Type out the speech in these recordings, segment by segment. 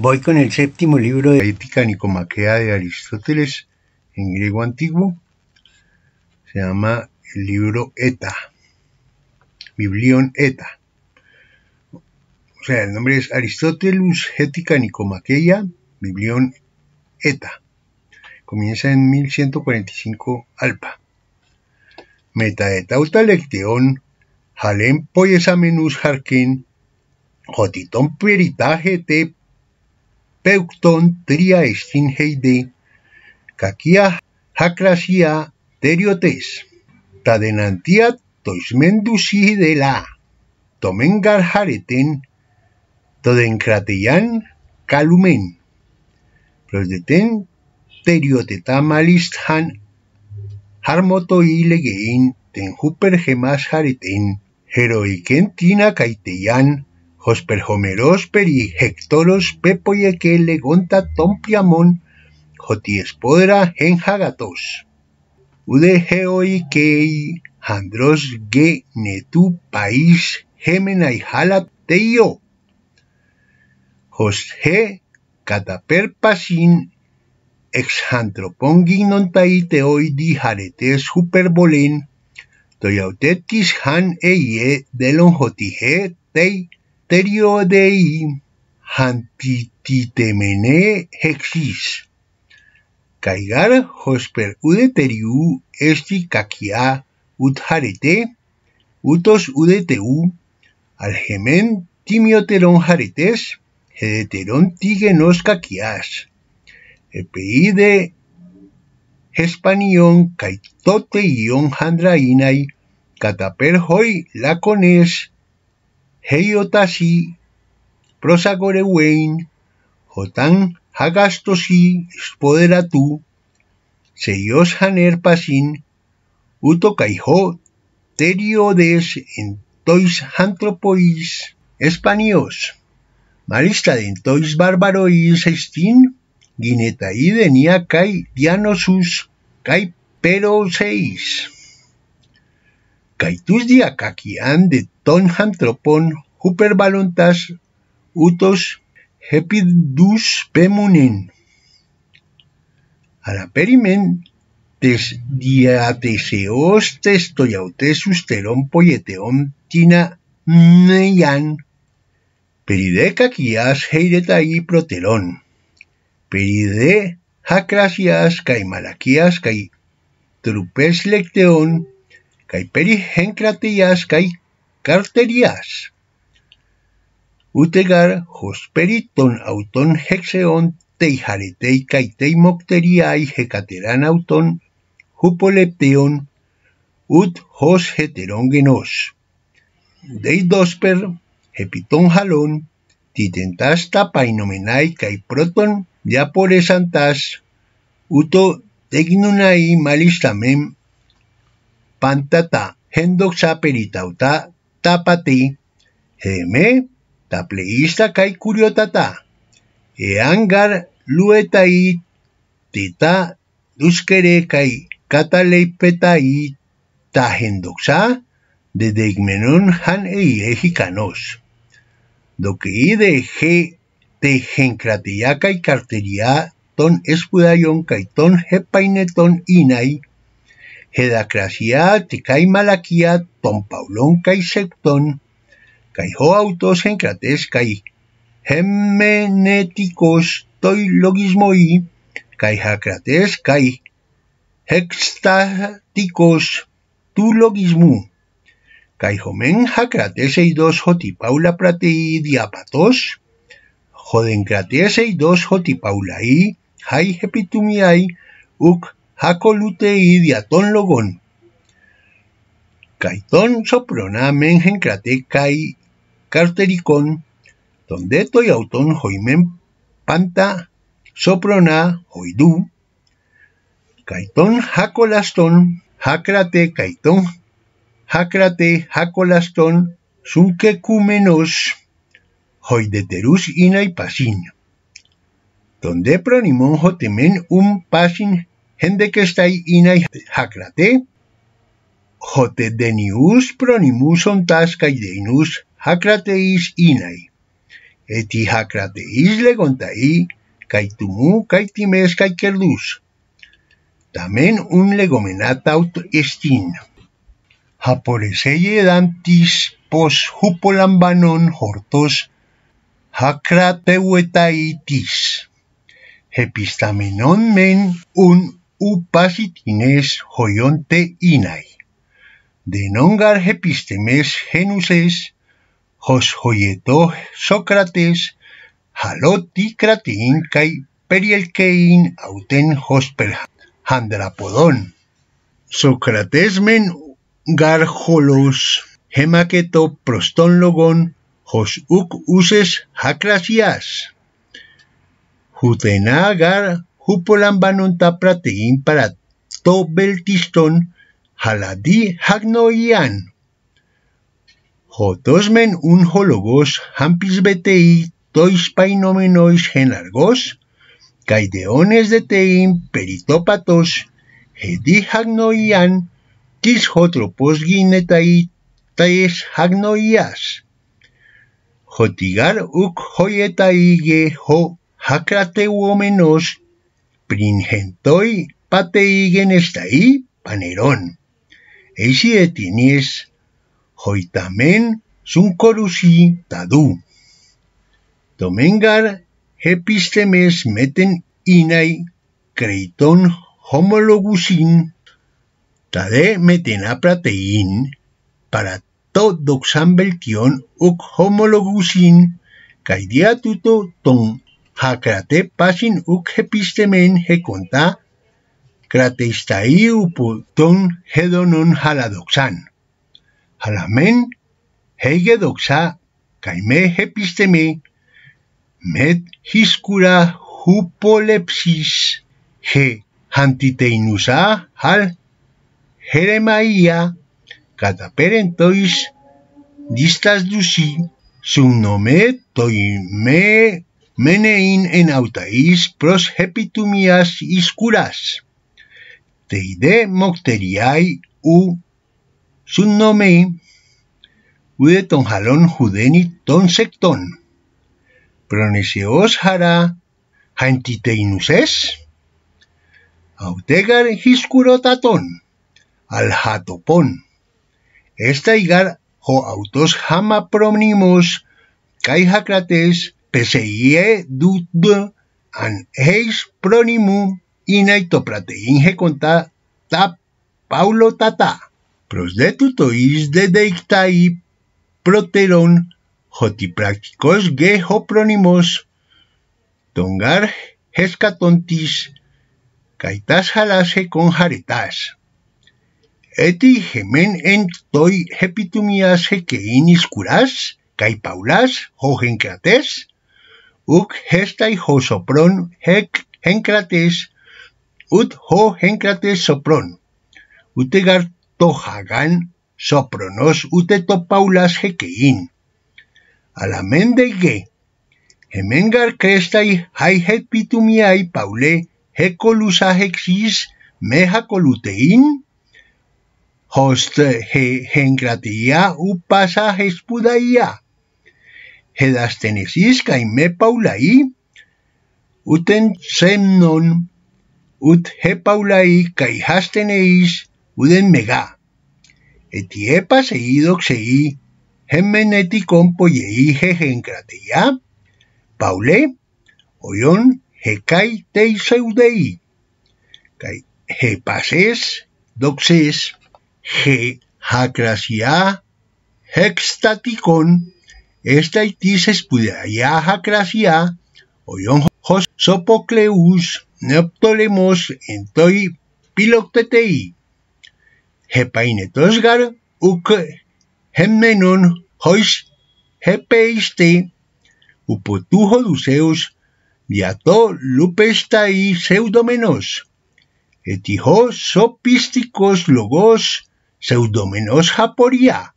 Voy con el séptimo libro de Ética Nicomaquea de Aristóteles en griego antiguo. Se llama el libro Eta, Biblión Eta. O sea, el nombre es Aristóteles Ética Nicomaquea, Biblión Eta. Comienza en 1145 Alpa. Meta etauta lecteón, halem poyesamenus harken, jotiton peritaje te peucton tria estin heide, kakia hakrasia teriotes, tadenantia toismendusi de la, tomengar hareten, todencrateyan calumen, prosdeten terioteta malisthan harmotoi legein ten huper gemas hareten, heroiken tina kaiteyan, Hosper homeros peri hectoros pepoyeke legonta tompiamon spodra en hagatos. Ude geoi kei handros ge netu país gemenai halat teio. Hos he cataper pasin exantropongin non taiteoi di haretes superbolen, toyautetis han eye delon he tei dei hantititemene hexis. Caigar hosper udeteriu esti kakia ut harete, utos udeteu, algemen timioteron haretes, hedeteron tigenos kakias. Epeide Hespanion kaitoteion handrainai, cataper hoi lacones Heyotashi, Prosagorewein, Jotan Hagastoshi, Spoderatu, Seyos Hanerpasin, Uto Kaiho, Teriodes, Entois Antropois, Espanios, Marista de Entois Barbarois, Estin, Guinetaide, Niakai, Dianosus, Kai Pero 6. Kaituji Akakian de Tonham Tropon Hooper Utos Hepidus Pemunen. Araperimen tes diateseos testoyautes susterón polleteón tina neyan. Peride kias heiretai proterón. Peride jacracias caimalaquias cai trupes lecteón kai peri hencratias kai carterias. Utegar hosperiton auton hexeon teijaretei kai teimocteriai hecateran auton hupolepteon ut hos heterongenos. Dei dosper hepiton halon titentas tapainomenai kai proton diaporesantas uto tegnunai malistamem pantata hendok chaperitauta tapati. Heme, tapleista kai kuriotata. Eangar luetai tita duskere kai kataleipetai ta hendoksa de deigmenon han ei ejikanos. Doke ide je te henkratia kai karteria ton espudaion kai ton hepaineton inai Hedacracia kai malakia ton paulon kai secton kai autos en crates kai hemeneticos toi logismoi kai hacrates kai hextaticos tu logismu kai homen hacrates ei dos hoti paula pratei diapatos joden crates ei dos hoti paulai hai hepitumiai uk hakolute diaton logon. Kaiton soprona mengen krate kai cartericon, donde toy auton hoimen panta soprona hoidu. Kaiton hakolaston hakrate kaiton hakrate hakolaston sunke kumenos hoideterus inai pasin. Donde pronimon hotemen un pasin Hendekestäi inai Hakrate, hote denius pronimuson tas kai deinus Hakrateis inai. Eti Hakrateis legontai kai tumu kai times kai kerlus. Tamen un legomenata aut estin. Haporeseye dantis pos hupolambanon hortos Hakrateuetaitis. Hepistamenon men un upasitines hoyonte inai. De nongar hepistemes genuses, hos hoyeto Sócrates, haloti kratin kai perielkein auten hosper handrapodon. Sócrates men garjolos hemaketo prostonlogon hos uk uses hacrasias. Jutenagar hupolambanonta pratein para to beltiston haladi hagnoian. Jotosmen un hologos hampis betei tois painomenois genargos, caideones de tein peritópatos, hedi hagnoian, kis hotropos ginetai tais hagnoias. Jotigar uk hoyetai ho hacrateuomenos pringentoi pateigen estai panerón. Eisi etinies hoitamen sun corusi tadu. Domengar hepistemes meten inai creiton homologusin tade meten a pratein para to doxambeltion uk homologusin caidia tuto ton hacrate pasin uk hepistemen heconta krateistai uputon hedonon haladoxan. Halamen heigedoxa caime hepisteme. Met hiskura hupolepsis. He hantiteinusa hal jeremaia cataperentois distas dusi. Sun nome toime menein en autais pros hepitumias iscuras. Teide mocteriai u sun nome ude ton halon judeni ton secton. Proneseos hara hantiteinuses. Autegar hiscurotaton al hatopon. Esta igar ho autos hama promnimos kai hacrates Εσύ έδοξες πρόνημο ήναι το πράττει. Ήνει κοντά τα Παύλο τατά. Προσδέτου το ίστε δεικταί προτερόν, ότι πρακτικός γειο πρόνημος τον γάρ έσκατοντις και τάς χαλάσει κοινήριτάς. Έτι γεμένην τοι έπιτουμιάσει και ίνις κουράς και Παύλας όχηματές. uk hestai ho sopron hek henkrates ut ho henkrates sopron. Ute gar tohagan sopronos ute to paulas hekein. Ala mendege hemengar krestai hai het pitumiai paule hekolusa hexis meha kolutein host he henkratia upasa hespudaia hedazten ez izkain me paulai, uten zemnon, ut he paulai kai hasten eiz, uden mega. Eti epa zei doksei, hemen eti konpo jei hegen krateia, paule, oion hekai tei zeudei. Kai he pases, doksez, he hakrasia, hextatikon, esta itis espudaia hacrasia, oyon hos sopocleus neoptolemos entoi piloctetei. Hepainetosgar uk hemmenon hois hepeiste upotujo duseus diato lupestai pseudomenos. Etijo sopisticos logos pseudomenos haporia.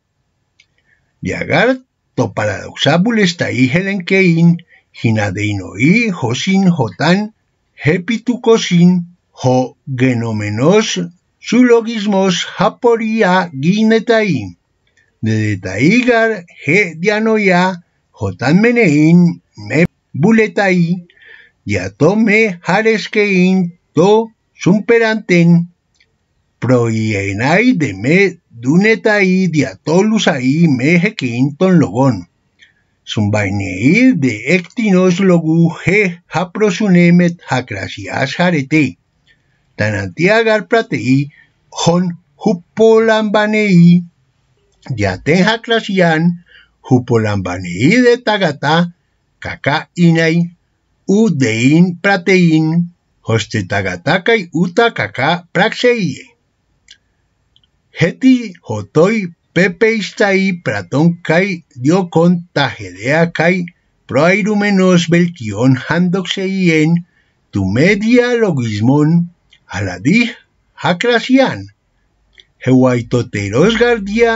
Diagar to paradoxabules tai helenkein hinadeinoi hosin hotan hepitucosin ho genomenos sulogismos haporia ginetai. De detaigar he dianoia hotan menein me buletai, ya tome hareskein to sumperanten, proienai de me dunetai diatolusai me hekein ton logon. Sumbainei de ectinos logu he haprosunemet hakrasias harete. Tanantiagar pratei hon hupolambanei yaten hakrasian hupolambanei de tagata kaka inai udein pratein hoste tagatakai uta kaka praxeie. Heti hotoi pepeistai praton kai diokon tahedea kai proairumenos belkion handoxeien tu media logismon aladi hakrasian. Hewaitoteros gardia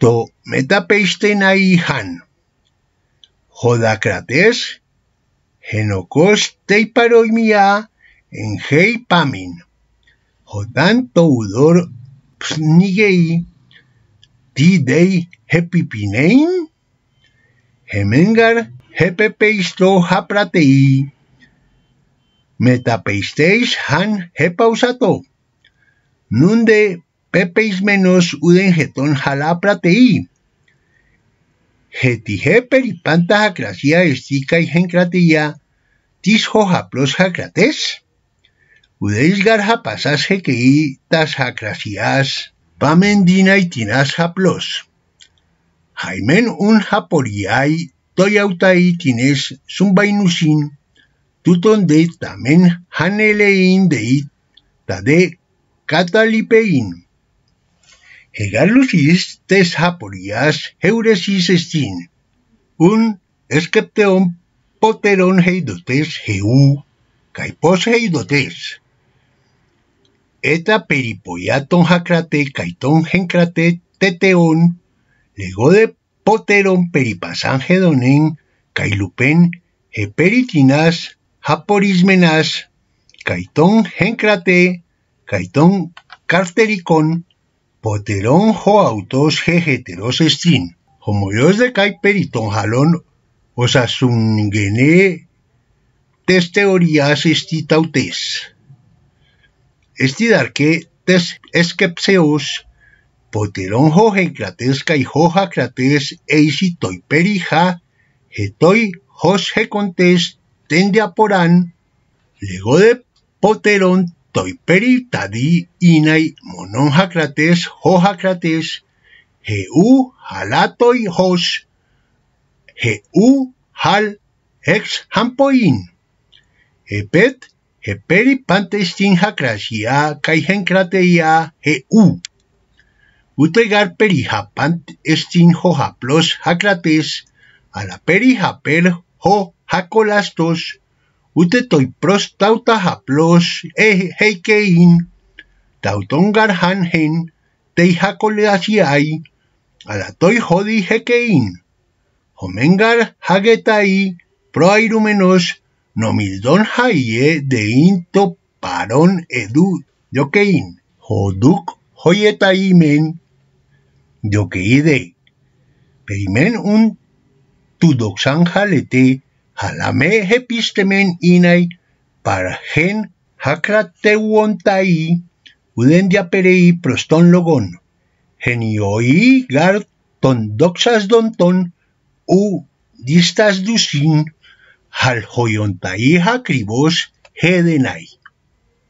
to metapeistenai han. Jodacrates, genokos teiparoimia en hei pamin. Jodan toudor πνιγεί. Τι δει χέπι πινέιν, χεμέγγαρ χέπεπεϊστο χαπρατεϊ. Μεταπεϊστέις χαν χέπαουσατο. Νούντε πεπεισμένος ουδεν χετών χαλάπρατεϊ. Χετιχέ περιπάντα χακρασία εστίκα ηχεν κρατεία, τις χοχαπλός χακρατές. Udeis gar hapasas hekei tas hacracias pamendina y tinas haplos. Jaimen un haporiai toyautai tines sumbainusin tuton de tamen hanelein deit tade catalipein. Hegalusis tes haporias heuresis estin, un escepteon poteron heidotes heu, caipos heidotes. Eta peripoiaton jacrate caitón gencrate teteón, lego de poteron peripasan gedonen, cailupen heperitinas japorismenas, caitón gencrate, caitón cartericón, poterón joautos jejeteros estin, homoios de cai periton jalón osasungene tes teorías. Estidarque tes escepseos poteron ho hecrates kai ho hacrates eisitoi perija hetoi hos hecontes tende aporan lego de poteron toi peritadi inai monon hacrates ho hacrates heu halatoi hos heu hal ex hampoin. Hepet heperi pantestin hacracia kai gencrateia heu utegar perihapant estin ho haplos hacrates a la perihaper ho hacolastos ute toi pros tauta haplos e heikein tauton garhan hen tei hakoleasiai ala toi hodi hekein homengar hagetai proairumenos nomildon haie de into paron edu yokein hoduk hoyetai men yokeide perimen un tudoxan halete halame hepistemen inai para gen hakrateuontai uden diaperei proston logon genioi gar ton doxas donton u distas dusin hal hoyontai hakribos hedenai.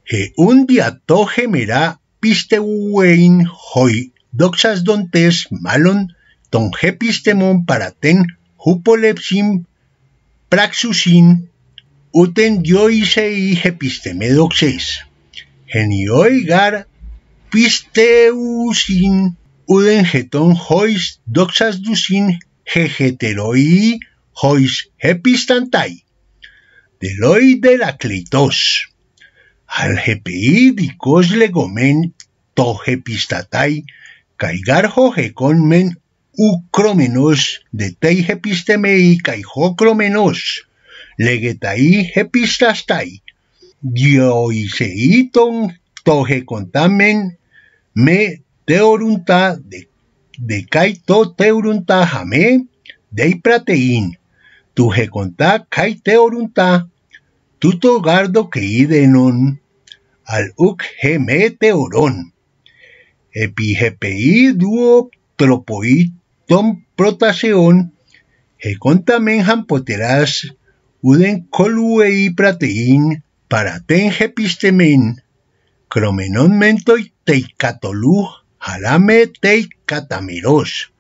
He un diato gemera pisteuein hoi doxas dontes malon ton hepistemon para ten hupolepsim praxusin uten dioisei hepistemedoxes. Genioi gar pisteusin uden geton hois doxas dusin hegeteroi hois de la cleitos. Al GPI dicos legomen to hepistatai caigar hogeconmen ucromenos de tei hepistemei kai hocromenos legetai hepistastai dioiseiton toge contamen me teorunta de, de kai to teorunta jame dei pratein tu conta kai te orunta, tuto gardo al uk he mete oron. Epi GPI duo tropoi tom conta menhan poteras, uden coluei pratein, para ten hepistemen, cromenon mentoi teikatolu, halame teikatamiros.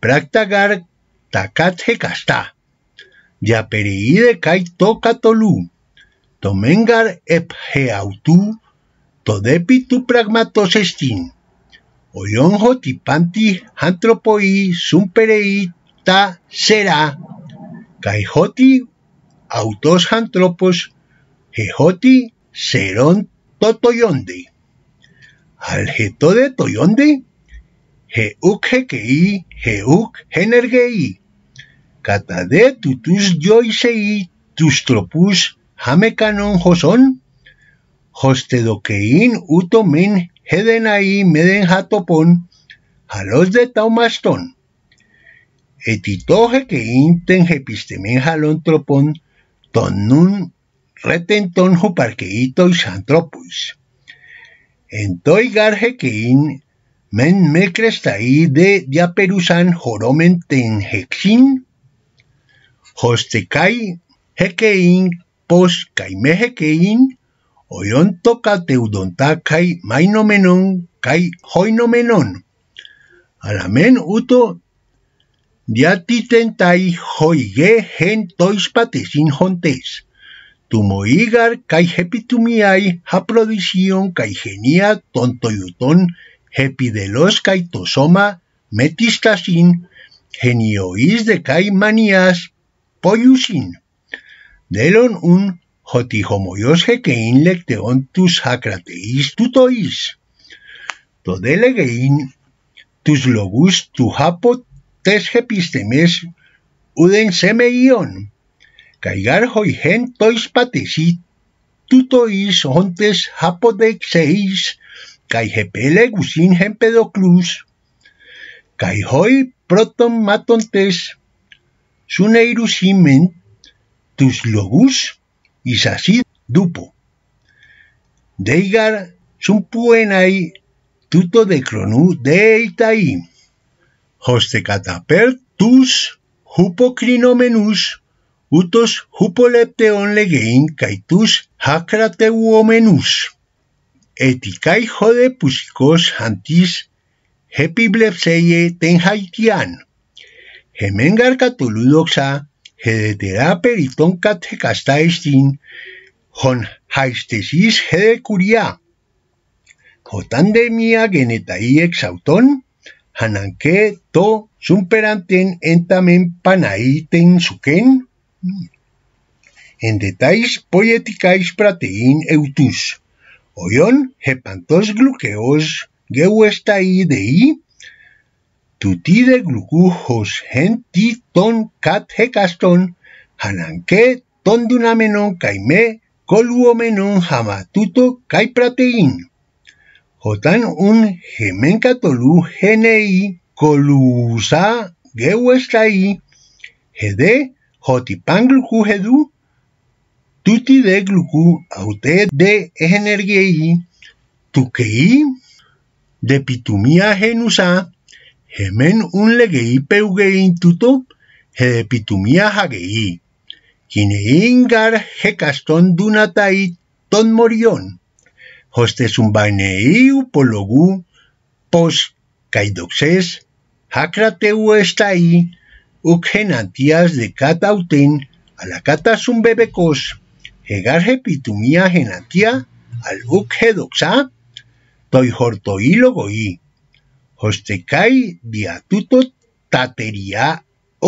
Praktagar takat hekasta. Για να καί το κατολού, το έγινε για το δέπι του πίστη που έγινε για να δημιουργηθεί η πίστη που έγινε για να δημιουργηθεί η πίστη που έγινε για να δημιουργηθεί η πίστη που έγινε για να δημιουργηθεί. Henergei de tutus joisei tus tropus hamekanon hoson, hostedokein utomen hedenai meden hatopon, halos de taumaston. Etitoje que inten ton nun retenton huparkeito xantropus. Entoi garje men me crestai de diaperusan joromen ten hexin, hostekai hekein pos kai mehekein oyon toka teudonta kai mainomenon kai hoinomenon. Alamen uto diatitentai hoige hen toispatesin hontes. Tumoigar kai hepitumiai haprodicion kai genia tontoyuton hepidelos kai tosoma metistasin geniois de kai manias poiusin. Delon un hoti homoios ke in lekteon tus hakrateis tutois. To delegein tus logus tu hapo tes hepistemes uden semeion. Caigar hoi hen tois patesi tutois hontes hapo dexeis kai hepele gusin hempedoclus kai hoi proton matontes Suneiros himen tus logus isasi dupo. Deigar sun puenai tuto de cronu deitai. Hoste cataper tus hupocrinomenus utos hupolepteon legein kaitus hacrateuomenus. Eticai jode pusikos antis hepiblepseye ten haitian. hemen garkatu ludoksa, jedetera periton katze hon haiztesiz jede kuria. Jotan demia genetaiek zauton, hananke to zunperanten entamen panaiten zuken, en detais poietikais pratein eutuz. Oion, hepantos glukeos, geuestai dei, tutide glucujos genti ton cat hecaston, hananque ton dunamenon caime, coluomenon hamatuto kai pratein. Jotan un gemencatolu genei colusa gewestai, hede jotipan glucu hedu, tuti de glucu aute de energiei, tukei, de pitumia genusa, hemen un legei peu gein tuto, he pitumia hekaston dunatai ton morion. Hostezun baine iu pologu, pos kaidoxes, hakrateu estai, ukenantiaz de katauten, ala katasun bebekos, hegar hepitumia genantia, al ukedoxa, toi hortoi logoi hoste kai tateria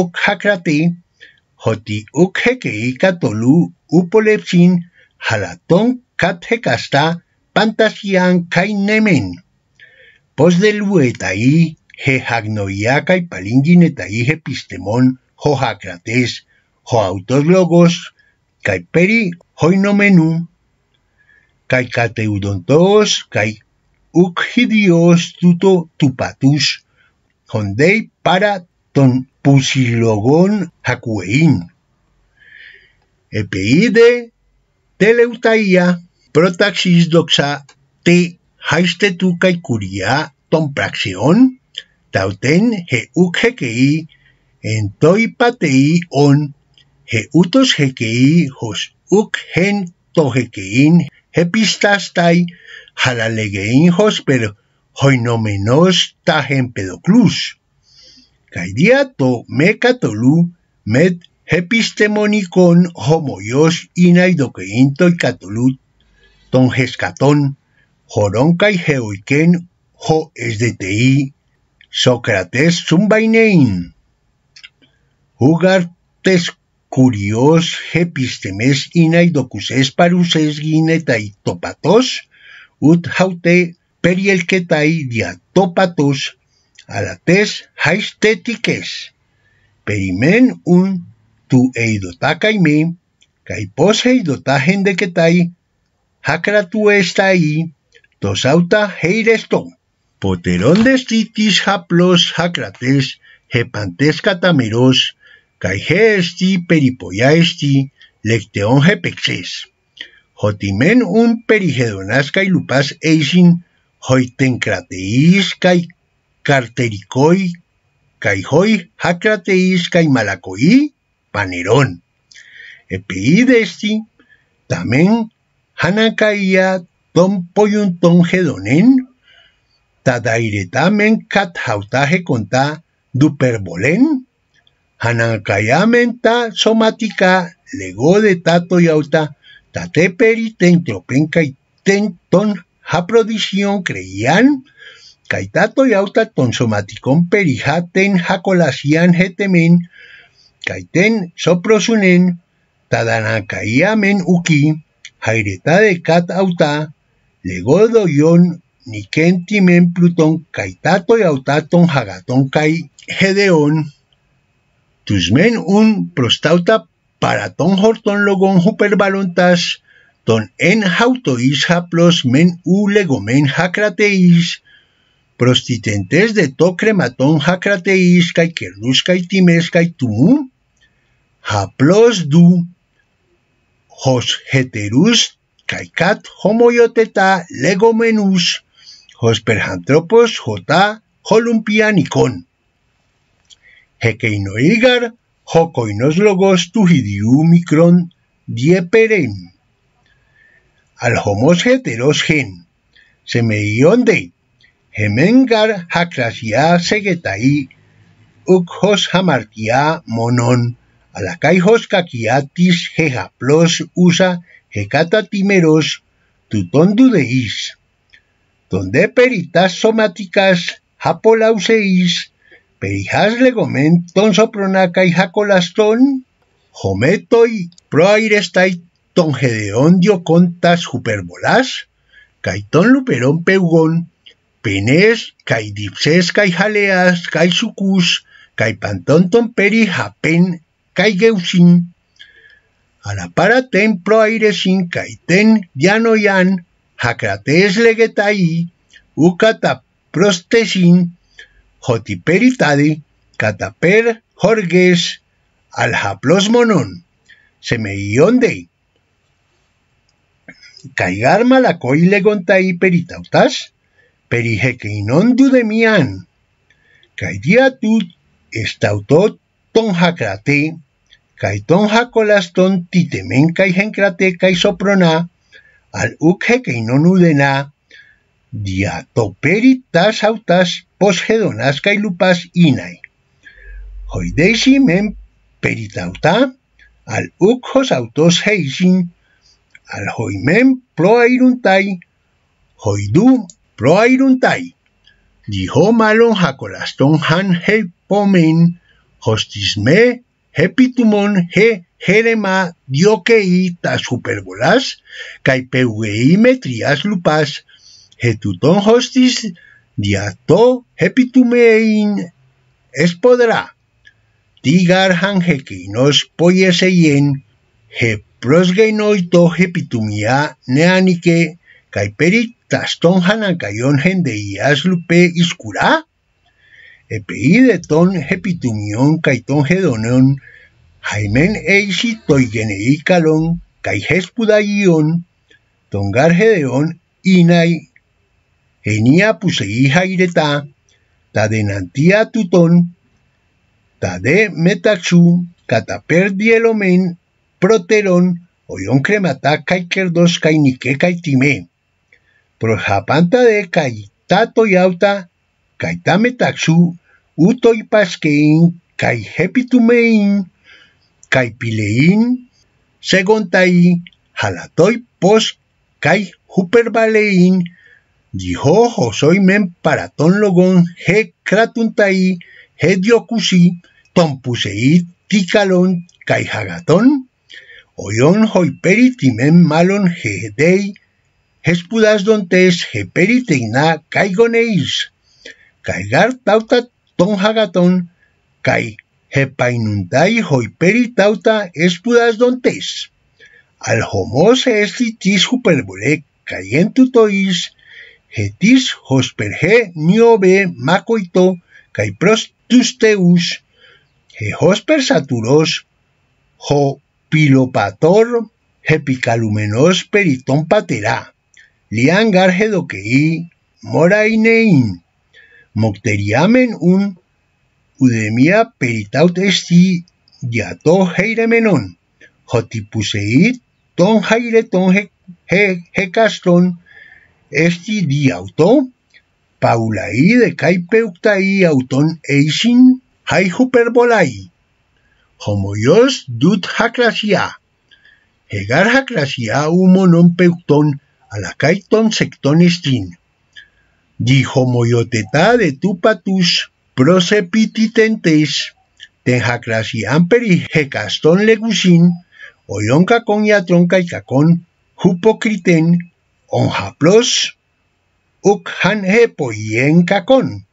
ok hakrati hoti ok heke upolepsin halaton katekasta pantasian kai nemen. Pos de lu eta i he hagnoia kai i he pistemon ho hakrates ho autos logos kai hoinomenu kai kateudontos kai kai ukhidios tuto hondei para ton pusilogon hakuein. EPI de teleutaia protaxis doxa te haistetu kuria ton praxion, tauten he uk hekei en toi patei on he utos hekei hos uk hen to hos pero hoinomenos tahen pedoclus. Kaidia to me catolu met epistemonicon homoios inaidokein toi catolut ton jescaton joron kai geoiken ho esdetei Sócrates zumbainein. Hugartes curios epistemes inaidocuses paruses ginetai topatos ut haute perielketai dia topatos alates haistetiques. Perimen un tu eidota me, kai pos eidota gente que tai, hakra tu está ahí, tosauta heiresto. Poterón de stitis haplos hacrates, hepantes catameros, kai esti peripoia esti, lecteon hepexes. Jotimen un perigedonas kai lupas eisin, hoitencrateis kai cartericoi, kai hoi hacrateis kai malacoi, panerón. Epeidesti tamen hanakaia ton hedonen tadairetamen kat hautaje conta duperbolen hanakayamen ta somática lego de tato tateperi y tenton prodición creían. Kaitato yauta ton somaticon hetemen kaiten soprosunen tadanakaiamen uki haireta de kat auta legodo yon nikentimen pluton kaitato yautaton hagaton kai gedeon tusmen un prostauta para ton horton logon huperbalontas, ton en hautois haplos men u legomen hacrateis, prostitentes de to crematon hacrateis kai kernus kai times kai tumum, haplos du, hos heterus kai kat homoioteta legomenus, hos perhantropos jota holumpianicon. Hekeinoigar, hokoinos logos micron dieperen. Al homos heteros gen, se me de hemengar hakrasia segetai ukhos hamartia monon alakaihos kakiatis hejaplos usa hecatatimeros tutondudeis. Donde peritas somáticas hapolauseis, perijas legomen ton sopronaca y jacolaston, hometoi proairestai ton gedeon diocontas superbolas, caiton luperon peugon, penes, kai dipses, kai jaleas, kai sucus, kai pantonton peri hapen kaigeusin, a la para ten proairesin kaiten dianoyan, hacrates legetai, ukata prostesin, Jotiperitadi, Cataper, Jorges, Aljaplos Monón, Semeiondei. Caigar malacoy le gontai peritautas, perije que inon du de mian. Caiton jacolaston titemen caigencrate caisoprona, al uke que udena, dia toperi tas autas poshedonas kai lupas inai. Hoidesi men peritauta al ukhos autos heisin al hoimen proairuntai hoidu proairuntai. Dijo malon hakolaston han hei pomen hostisme hepitumon he jerema diokei ta supergolas kai peuei metrias lupas hetuton hostis diato hepitumein espodra. Tigar han hekeinos poieseien, he prosgeinoito hepitumia neanike, kai perit taston hanankayon hendeias lupe iskura? Epei ton hepitumion kaiton hedonon Jaimen eisi toigenei kalon kai hespudaion, tongar gedeon inai, genia pusei jaireta, ta denantia tuton, ta de metaxu, cataper dielomen, proteron, oyon cremata kai kerdos kai nike kai time. Pro japanta de kai tato yauta, kai tametaxu, utoi paskein, kai hepitumein, kai pilein, segontai, halatoi pos, kai huperbalein, Dihoho soimen paraton logon he kratuntai he diokusi tompusei tikalon kai hagaton. Oion hoiperi timen malon he dei hespudas dontes he periteina kai goneis. Kai gar tauta ton hagaton kai he painuntai hoiperi tauta espudas dontes al homos estitis huperbole kai entutois hetis hosperhe niobe makoito kai prostusteus he hosper saturos ho pilopator hepicalumenos periton patera. Lian doquei morainein mocteriamen un udemia peritaut esti diato heiremenon. Hotipuseit ton haire ton he, he, he esti diauto, paulai de caipeuctai auton eisin hai hyperbolai. Homoios dut hacrasia. Hegar hacrasia humonon peucton a la caiton secton estin. Di homoioteta de tupatus prosepititentes, ten hacrasian peri hecaston legusin, oyonka con yatronka y cacon, hupocriten, onjaplos, uk han hepoien cacon.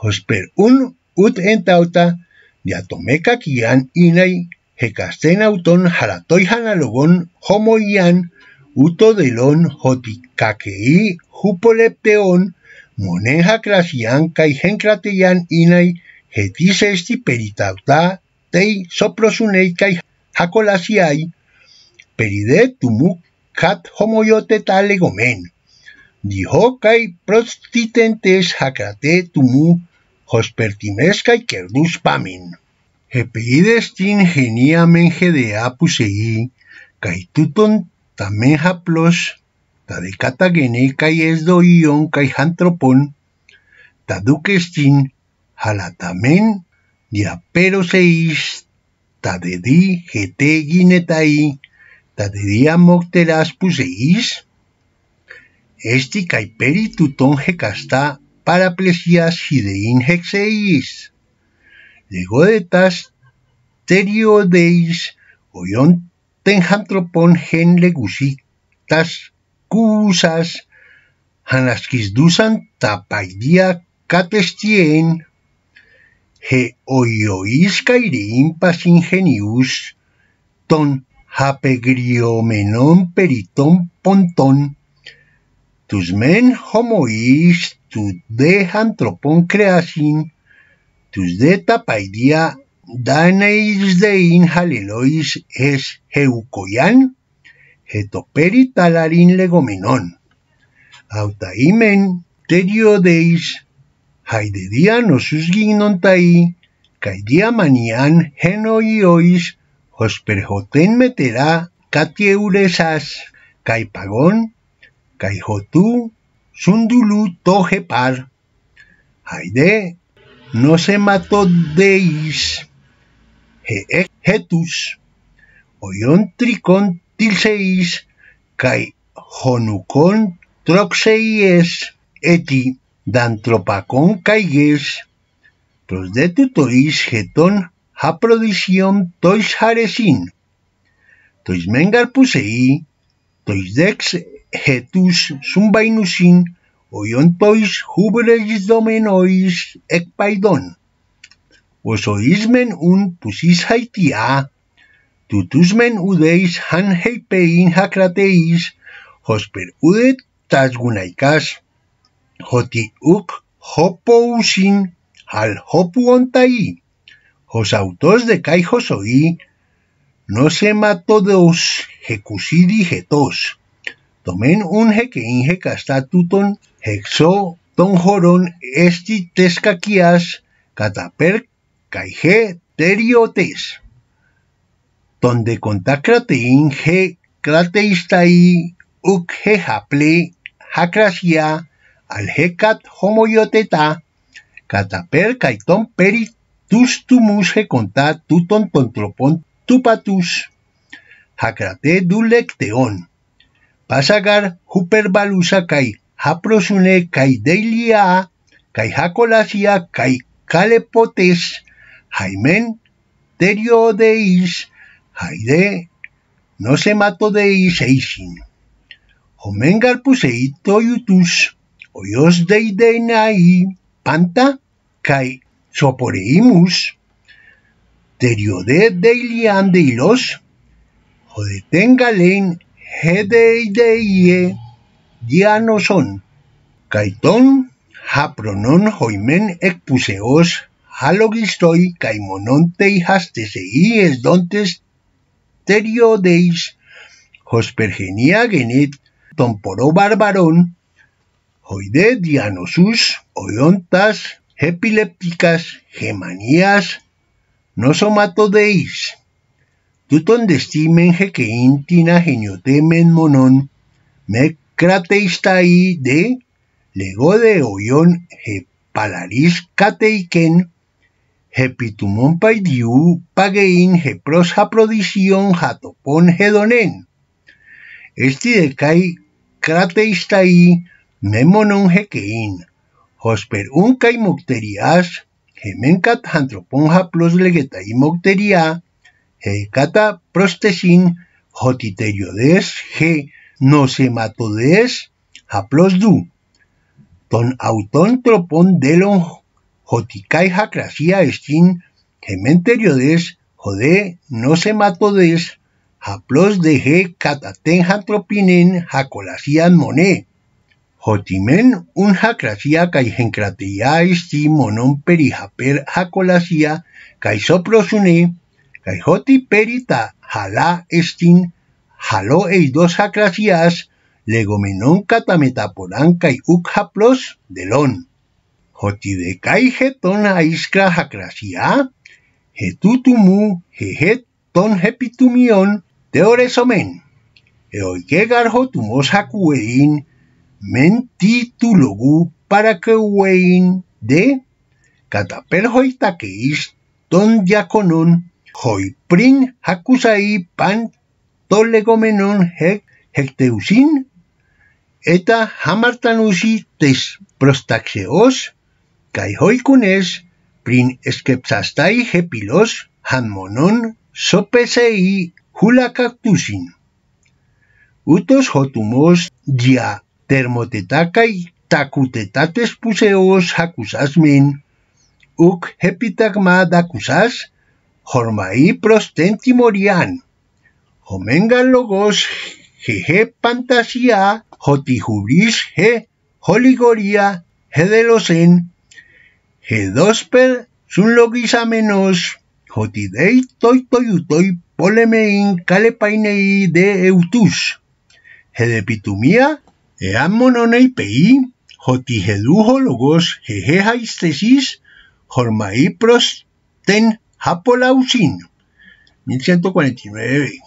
Hosper un ut entauta, diatomeca kian inai, hecasten auton halatoi hanalogon homoian, uto delon hotikakei hupolepteon, monenja clasian kai gencratean inai, hetis esti peritauta, tei soprosunei kai hacolasiai, peride tumu cat homoyote talegomen. Dijo kai prostitentes hacrate tumu hospertimes kai kerdus pamin. Hepeides tin genia menge de apusei, kai tuton tamen haplos, ta de catagene kai es doion kai hantropon, ta duquestin halatamen diapero seis, ta de di gete guinetai, ta de dia mocteras puseis, esti kai peri tuton hecasta paraplesias hidein hexeis. Lego de tas teriodeis, oyon tenjantropon gen legusi, tas cusas, hanaskis dusan tapaidia catestien, he oiois cairein pas ingenius, ton hapegriomenon periton ponton, tus men homois tu de antropon creasin, tus de tapaidia daneis dein halelois es heucoyan, hetoperi talarin legomenon. Autaimen terio deis, haide dia nosus gignontai, kai dia manian genoiois, hosperjoten metera catieulesas, kai pagon, kai jotu, sundulu toje par. Haide, no se mató deis, he hetus, oyon tricon tilseis, kai jonucon troxeies, eti dantropacon caiges, pros de geton haprodicion tois haresin, tois mengar pusei, tois dex hetus sumbainusin, oion tois hubreis domenois ekpaidon. Osoismen un pusis haitia, tutusmen udeis han heipein hacrateis, hosper udet hoti uk hopousin al hopu Los autos de caijos oí, no se mató dos, jecusidi jetos. Tomen un jequein jecastatuton, hexo ton joron esti tescaquias, cataper caije teriotes. Donde contacratein je crateistai uk je haple hacrasia al hecat homoyoteta, cataper caiton peri tus tumus he conta tuton tontropon tupatus. Hacrate du lecteon. Pasagar huperbalusa kai haprosune kai deilia kai hacolasia kai calepotes jaimen terio deis haide no se mato deis eisin. Homengar pusei toyutus oyos deidenai panta kai soporeimus teriode deilian deilos jodetengalein hedeideie dianoson kaiton hapronon hoimen ekpuseos halogistoi caimonontei hastesei es dontes teriodeis hospergenia genet tomporo barbarón hoide dianosus oiontas epilépticas, gemanías, no somatodeis. Tuton destimen intina geniotemen monon, me crateistai de lego de oyon he palaris cateiken, hepitumon paidiu pagein he pros haprodision hatopon hedonen. Esti de kai crateistai memonon hekein Hosper unca y mocterias, gemencat antroponja plus legeta y mocteria, heicata prostesin, jotiteriodes, ge nosematodes, haplos du. Ton auton tropon delon joticai jacracia estin, gementeriodes, jode nosematodes, haplos de ge cataten jantropinen, moné. Hotimen un hacrasia kai gencratia isti monon kai soprosune kai hoti perita hala estin halo dos hacrasias legomenon catametaporan kai uk haplos delon. Hoti de kai heton aiskra hacrasia hetutumu hehet ton hepitumion teoresomen. Eoikegar hotumos hakuein mentitulugu para que wein de kataper hoita keis ton diakonon hoiprin hakusai pan tolegomenon hek hekteusin eta hamartanusi tes prostaxeos kai hoikunes prin eskeptzastai hepilos hanmonon sopesei hulakaktusin. Utos hotumos dia termotetakai takutetates puseos hakusasmin, uk hepitagma dakusas, hormai prostenti morian. Homengan logos jeje pantasia joti jubis he holigoria hedelozen, hedosper zun logizamenos joti dei toitoi utoi polemein kalepainei de eutuz. Hedepitumia, Ean mononei pei, hoti heduho logos hejehaistesis, hormai pros ten hapolausin. 1149.